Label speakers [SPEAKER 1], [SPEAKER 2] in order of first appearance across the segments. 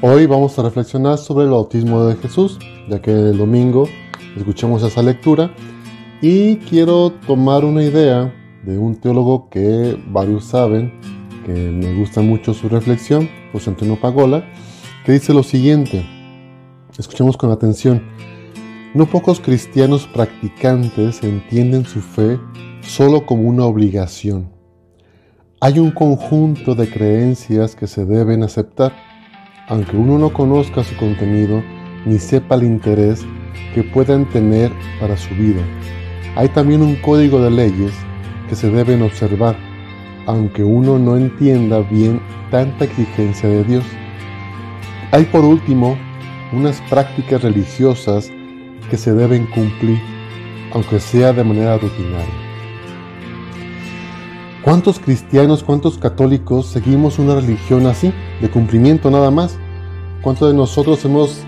[SPEAKER 1] Hoy vamos a reflexionar sobre el bautismo de Jesús, ya que el domingo escuchamos esa lectura. Y quiero tomar una idea de un teólogo que varios saben, que me gusta mucho su reflexión, José Antonio Pagola, que dice lo siguiente, escuchemos con atención, no pocos cristianos practicantes entienden su fe solo como una obligación. Hay un conjunto de creencias que se deben aceptar aunque uno no conozca su contenido ni sepa el interés que puedan tener para su vida. Hay también un código de leyes que se deben observar, aunque uno no entienda bien tanta exigencia de Dios. Hay por último unas prácticas religiosas que se deben cumplir, aunque sea de manera rutinaria. ¿Cuántos cristianos, cuántos católicos seguimos una religión así, de cumplimiento nada más? ¿Cuántos de nosotros hemos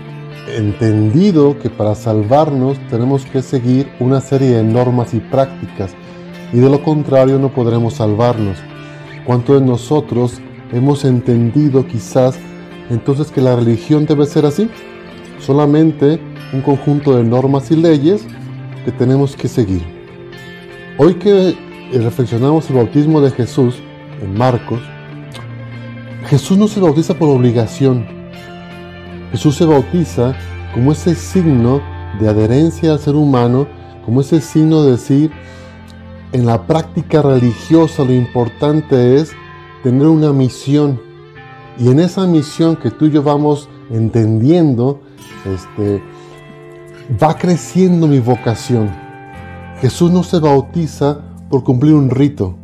[SPEAKER 1] entendido que para salvarnos tenemos que seguir una serie de normas y prácticas y de lo contrario no podremos salvarnos? ¿Cuántos de nosotros hemos entendido quizás entonces que la religión debe ser así? Solamente un conjunto de normas y leyes que tenemos que seguir. Hoy que reflexionamos el bautismo de Jesús en Marcos, Jesús no se bautiza por obligación, Jesús se bautiza como ese signo de adherencia al ser humano, como ese signo de decir, en la práctica religiosa lo importante es tener una misión. Y en esa misión que tú y yo vamos entendiendo, este, va creciendo mi vocación. Jesús no se bautiza por cumplir un rito.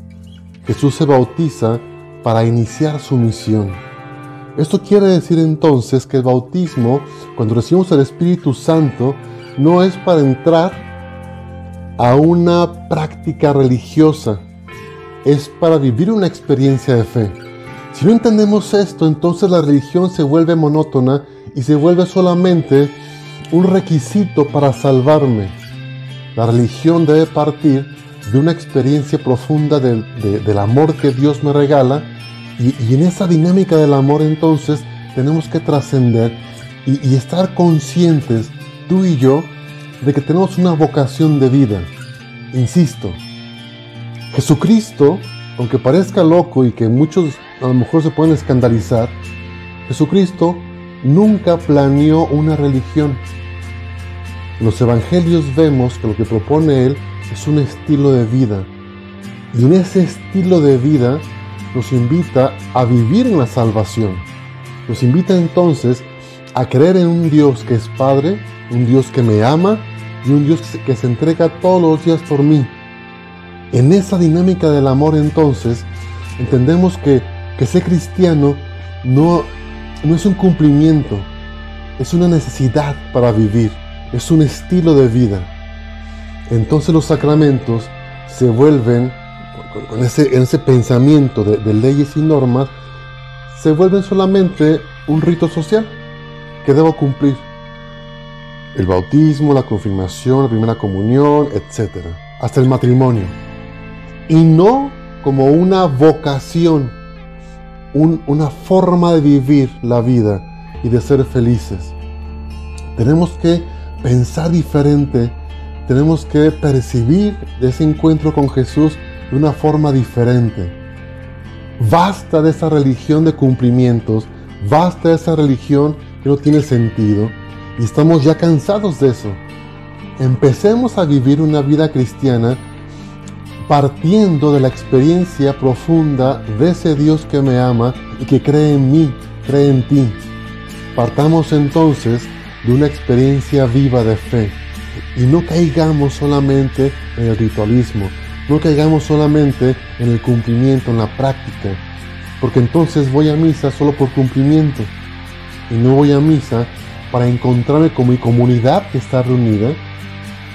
[SPEAKER 1] Jesús se bautiza para iniciar su misión. Esto quiere decir entonces que el bautismo, cuando recibimos el Espíritu Santo, no es para entrar a una práctica religiosa, es para vivir una experiencia de fe. Si no entendemos esto, entonces la religión se vuelve monótona y se vuelve solamente un requisito para salvarme. La religión debe partir de una experiencia profunda del, amor que Dios me regala y, en esa dinámica del amor entonces tenemos que trascender y, estar conscientes, tú y yo, de que tenemos una vocación de vida. Insisto, Jesucristo, aunque parezca loco y que muchos a lo mejor se pueden escandalizar, Jesucristo nunca planeó una religión. En los evangelios vemos que lo que propone Él es un estilo de vida. Y en ese estilo de vida nos invita a vivir en la salvación. Nos invita entonces a creer en un Dios que es Padre, un Dios que me ama y un Dios que se, entrega todos los días por mí. En esa dinámica del amor entonces entendemos que, que ser cristiano no, no es un cumplimiento, es una necesidad para vivir, es un estilo de vida. Entonces los sacramentos se vuelven con ese, en ese pensamiento de, de leyes y normas, se vuelven solamente un rito social que debo cumplir. El bautismo, la confirmación, la primera comunión, etc. Hasta el matrimonio. Y no como una vocación, una forma de vivir la vida y de ser felices. Tenemos que pensar diferente, tenemos que percibir ese encuentro con Jesús de una forma diferente. Basta de esa religión de cumplimientos, basta de esa religión que no tiene sentido y estamos ya cansados de eso. Empecemos a vivir una vida cristiana partiendo de la experiencia profunda de ese Dios que me ama y que cree en mí, cree en ti. Partamos entonces de una experiencia viva de fe y no caigamos solamente en el ritualismo, no caigamos solamente en el cumplimiento, en la práctica, porque entonces voy a misa solo por cumplimiento y no voy a misa para encontrarme con mi comunidad que está reunida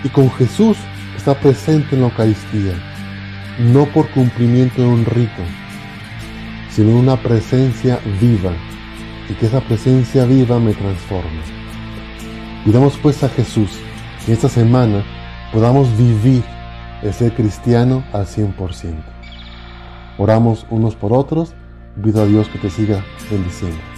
[SPEAKER 1] y con Jesús que está presente en la Eucaristía, no por cumplimiento de un rito, sino una presencia viva y que esa presencia viva me transforme. Pidamos pues a Jesús que esta semana podamos vivir es ser cristiano al 100%. Oramos unos por otros, pido a Dios que te siga bendiciendo.